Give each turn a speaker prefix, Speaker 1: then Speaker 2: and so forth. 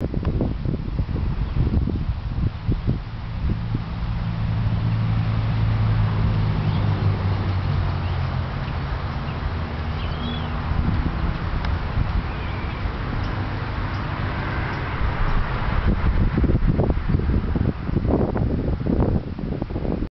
Speaker 1: you.